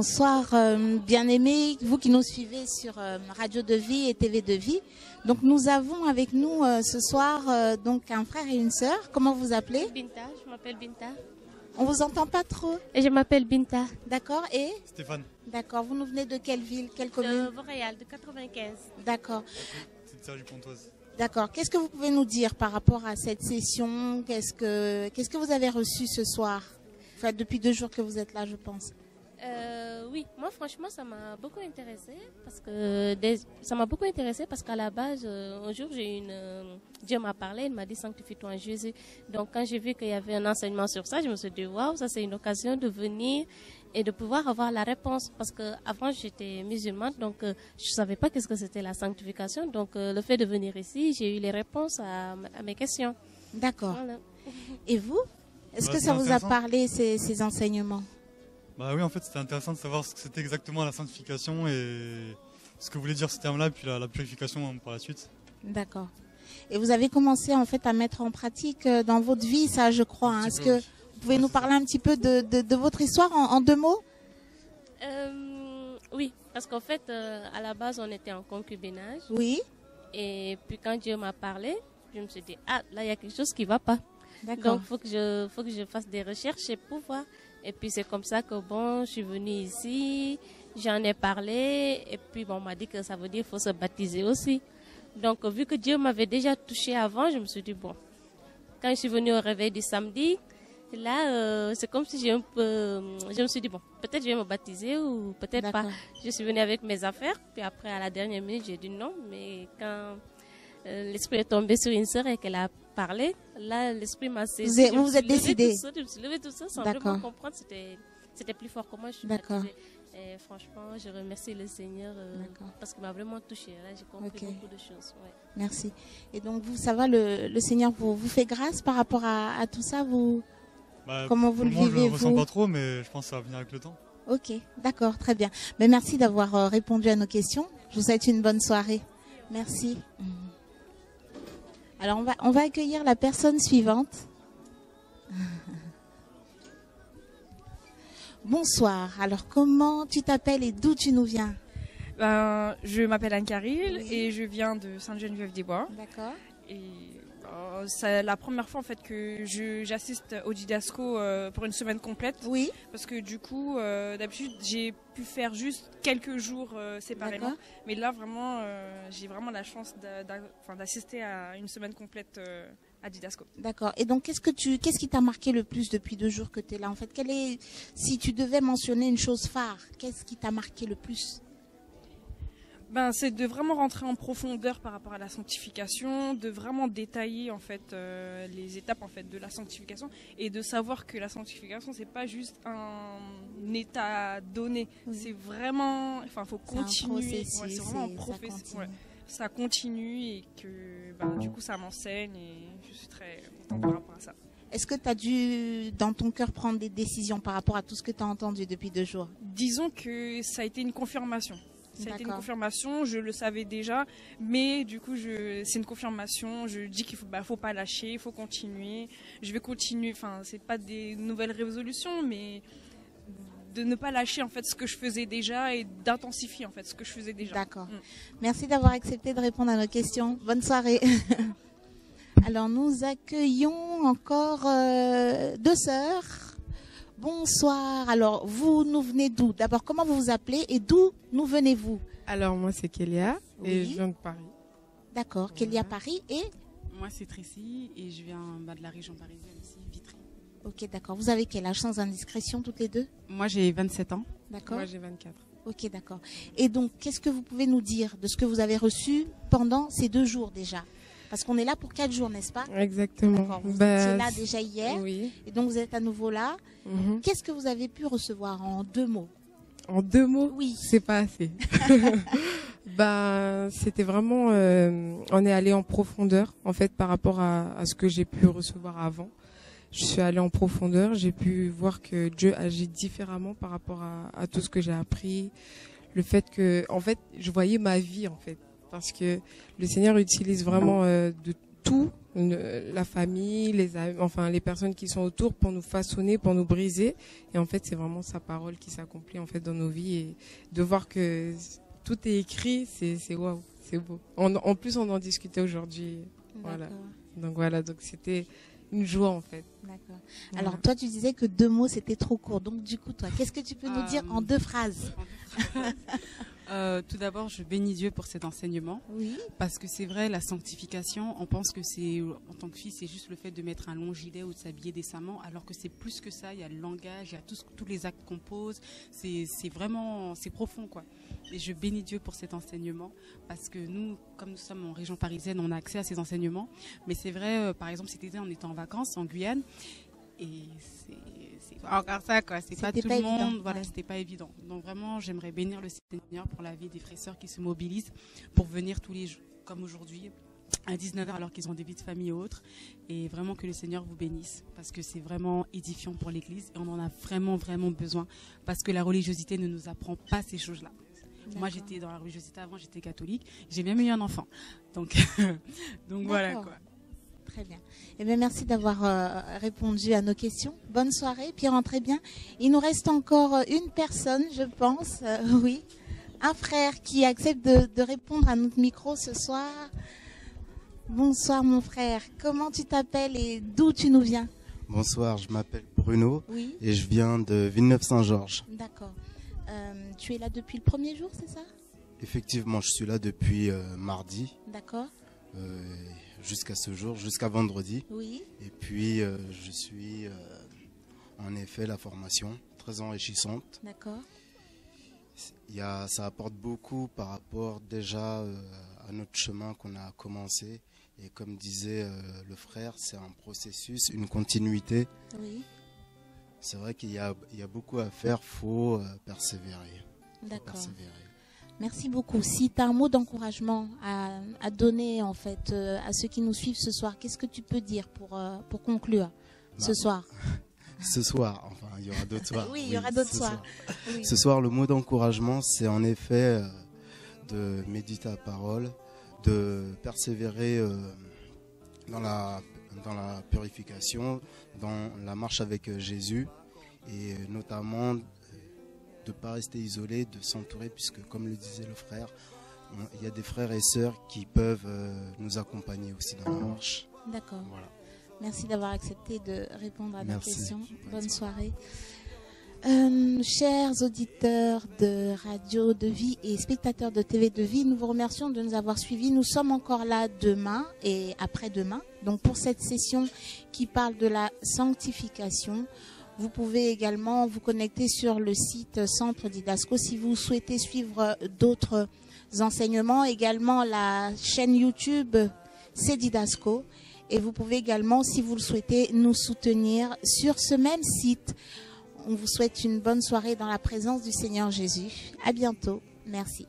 Bonsoir, euh, bien-aimés, vous qui nous suivez sur euh, Radio de Vie et TV de Vie. Donc nous avons avec nous euh, ce soir euh, donc un frère et une sœur. Comment vous appelez? Binta, je m'appelle Binta. On vous entend pas trop. Et je m'appelle Binta. D'accord. Et? Stéphane, d'accord. Vous nous venez de quelle ville, quelle De commune? Montréal, de 95. D'accord. petite sœur du Pontoise. D'accord. Qu'est-ce que vous pouvez nous dire par rapport à cette session? Qu'est-ce que qu'est-ce que vous avez reçu ce soir? Enfin, depuis deux jours que vous êtes là, je pense. Euh, oui, moi franchement ça m'a beaucoup intéressé parce que des- ça m'a beaucoup intéressé parce qu'à la base euh, un jour j'ai une euh, Dieu m'a parlé, il m'a dit sanctifie-toi en Jésus. Donc quand j'ai vu qu'il y avait un enseignement sur ça, je me suis dit waouh, ça c'est une occasion de venir et de pouvoir avoir la réponse parce que avant j'étais musulmane donc euh, je savais pas qu'est-ce que c'était la sanctification. Donc euh, le fait de venir ici, j'ai eu les réponses à, à mes questions. D'accord. Voilà. Et vous Est-ce que ça vous a parlé ces, ces enseignements? Bah oui, en fait, c'était intéressant de savoir ce que c'était exactement la sanctification et ce que voulait dire ce terme-là, puis la, la purification hein, par la suite. D'accord. Et vous avez commencé en fait à mettre en pratique euh, dans votre vie, ça, je crois. hein. Est-ce que oui. vous pouvez Ouais, nous parler un petit peu de, de- de votre histoire en, en deux mots? Euh, oui, parce qu'en fait, euh, à la base, on était en concubinage. Oui. Et puis, quand Dieu m'a parlé, je me suis dit, ah, là, il y a quelque chose qui va pas. Donc, faut que je, faut que je fasse des recherches et pour voir. Et puis, c'est comme ça que, bon, je suis venue ici, j'en ai parlé. Et puis, bon, on m'a dit que ça veut dire qu'il faut se baptiser aussi. Donc, vu que Dieu m'avait déjà touché avant, je me suis dit, bon, quand je suis venue au réveil du samedi, là, euh, c'est comme si j'ai un peu, euh, je me suis dit, bon, peut-être je vais me baptiser ou peut-être pas. Je suis venue avec mes affaires, puis après, à la dernière minute, j'ai dit non, mais quand euh, l'esprit est tombé sur une sœur et qu'elle a parlé, là, l'esprit m'a saisi. Vous êtes- vous êtes tout seul, Je me suis levée tout ça sans D'accord. vraiment comprendre, c'était, c'était plus fort que moi, je suis D'accord. Et franchement, je remercie le Seigneur euh, parce qu'il m'a vraiment touchée. Là, j'ai compris beaucoup de choses. ouais. Merci. Et donc, vous, ça va, le, le Seigneur vous, vous fait grâce par rapport à, à tout ça vous... Bah, Comment vous le moment, je vivez, le ressens vous pas trop, mais je pense que ça va venir avec le temps. Ok, d'accord, très bien. Mais merci d'avoir euh, répondu à nos questions. Je vous souhaite une bonne soirée. Merci. Alors, on va, on va accueillir la personne suivante. Bonsoir. Alors, comment tu t'appelles et d'où tu nous viens? Ben, je m'appelle Anne-Caril Oui. et je viens de Sainte-Geneviève-des-Bois. D'accord. Et euh, c'est la première fois en fait que j'assiste au Didasco euh, pour une semaine complète. Oui, parce que du coup euh, d'habitude j'ai pu faire juste quelques jours séparément. Mais là vraiment j'ai vraiment la chance d'assister à une semaine complète à Didasco. D'accord. Et donc, qu'est-ce que tu, qu'est-ce qui t'a marqué le plus depuis deux jours que tu es là En fait, quelle est, si tu devais mentionner une chose phare, qu'est-ce qui t'a marqué le plus? Ben, c'est de vraiment rentrer en profondeur par rapport à la sanctification, de vraiment détailler en fait euh, les étapes en fait de la sanctification et de savoir que la sanctification c'est pas juste un état donné, Oui. c'est vraiment, enfin faut continuer, Ouais, c'est vraiment un ouais. ça continue et que ben, du coup ça m'enseigne et je suis très contente par rapport à ça. Est-ce que tu as dû, dans ton cœur, prendre des décisions par rapport à tout ce que tu as entendu depuis deux jours? Disons que ça a été une confirmation. Été une confirmation, je le savais déjà, mais du coup, c'est une confirmation. Je dis qu'il faut, bah, faut pas lâcher, il faut continuer. Je vais continuer. Enfin, c'est pas des nouvelles résolutions, mais de ne pas lâcher en fait ce que je faisais déjà et d'intensifier en fait ce que je faisais déjà. D'accord. Mm. Merci d'avoir accepté de répondre à nos questions. Bonne soirée. Alors, nous accueillons encore euh, deux sœurs. Bonsoir. Alors, vous nous venez d'où? D'abord, comment vous vous appelez et d'où nous venez-vous? Alors moi c'est Kélia et Oui. je viens de Paris. D'accord. Kélia Paris et? Moi, c'est Tracy et je viens bah, de la région parisienne ici, Vitry. Ok, d'accord. Vous avez quel âge sans indiscrétion toutes les deux? Moi, j'ai 27 ans. D'accord. Moi j'ai 24. Ok, d'accord. Et donc, qu'est-ce que vous pouvez nous dire de ce que vous avez reçu pendant ces deux jours déjà? Parce qu'on est là pour quatre jours, n'est-ce pas Exactement. Vous étiez là déjà hier Oui. et donc vous êtes à nouveau là. Mhm. Qu'est-ce que vous avez pu recevoir en deux mots En deux mots, Oui. c'est pas assez. bah c'était vraiment, euh, on est allé en profondeur en fait par rapport à, à ce que j'ai pu recevoir avant. Je suis allée en profondeur, j'ai pu voir que Dieu agit différemment par rapport à, à tout ce que j'ai appris. Le fait que, en fait, je voyais ma vie en fait, parce que le Seigneur utilise vraiment euh, de tout, la famille, les enfin les personnes qui sont autour pour nous façonner, pour nous briser. Et en fait, c'est vraiment sa parole qui s'accomplit en fait dans nos vies et de voir que tout est écrit, c'est c'est waouh, c'est beau. En, plus, on en discutait aujourd'hui. Voilà. Donc voilà, donc c'était une joie en fait. D'accord. Alors toi, tu disais que deux mots c'était trop court. Donc du coup, toi, qu'est-ce que tu peux nous dire en deux phrases Euh, tout d'abord, je bénis Dieu pour cet enseignement. Oui. Parce que c'est vrai, la sanctification, on pense que c'est, en tant que fille, c'est juste le fait de mettre un long gilet ou de s'habiller décemment, alors que c'est plus que ça. Il y a le langage, il y a tous, tous les actes qu'on pose. C'est, vraiment, c'est profond, quoi. Et je bénis Dieu pour cet enseignement, parce que nous, comme nous sommes en région parisienne, on a accès à ces enseignements. Mais c'est vrai, euh, par exemple, cet été, on était en vacances en Guyane, et c'est encore ça, quoi. C'est pas tout le monde. Voilà, c'était pas évident. Donc vraiment, j'aimerais bénir le Seigneur pour la vie des frères qui se mobilisent pour venir tous les jours, comme aujourd'hui, à 19h alors qu'ils ont des vies de famille et autres. Et vraiment que le Seigneur vous bénisse parce que c'est vraiment édifiant pour l'Église et on en a vraiment, vraiment besoin parce que la religiosité ne nous apprend pas ces choses-là. Moi, j'étais dans la religiosité avant, j'étais catholique. J'ai même eu un enfant. Donc, donc voilà quoi. Très bien. Eh bien, merci d'avoir euh, répondu à nos questions. Bonne soirée, puis rentrez bien. Il nous reste encore euh, une personne, je pense, euh, oui, un frère qui accepte de, répondre à notre micro ce soir. Bonsoir mon frère, comment tu t'appelles et d'où tu nous viens? Bonsoir, je m'appelle Bruno oui. et je viens de Villeneuve-Saint-Georges. D'accord. tu es là depuis le premier jour, c'est ça? Effectivement, je suis là depuis mardi. D'accord jusqu'à ce jour, jusqu'à vendredi. Oui. Et puis, euh, je suis euh, en effet la formation très enrichissante. D'accord. Il y a, ça apporte beaucoup par rapport déjà euh, à notre chemin qu'on a commencé. Et comme disait le frère, c'est un processus, une continuité. Oui. C'est vrai qu'il y a, il y a beaucoup à faire, il faut persévérer. D'accord. Merci beaucoup. Si tu as un mot d'encouragement à, donner en fait euh, à ceux qui nous suivent ce soir, qu'est-ce que tu peux dire pour, euh, pour conclure ce bah, soir Ce soir, enfin il y aura d'autres soirs. oui, il y aura d'autres soirs. Ce soir, le mot d'encouragement, c'est en effet euh, de méditer la parole, de persévérer dans, la, dans la purification, dans la marche avec Jésus et notamment de ne pas rester isolé, de s'entourer, puisque comme le disait le frère, il y a des frères et sœurs qui peuvent euh, nous accompagner aussi dans la marche. D'accord. Merci d'avoir accepté de répondre à nos questions. Bonne soirée. Euh, chers auditeurs de Radio de Vie et spectateurs de TV de Vie, nous vous remercions de nous avoir suivis. Nous sommes encore là demain et après-demain. Donc pour cette session qui parle de la sanctification, vous pouvez également vous connecter sur le site Centre Didasco si vous souhaitez suivre d'autres enseignements. Également la chaîne YouTube C'est Didasco. Et vous pouvez également, si vous le souhaitez, nous soutenir sur ce même site. On vous souhaite une bonne soirée dans la présence du Seigneur Jésus. À bientôt. Merci.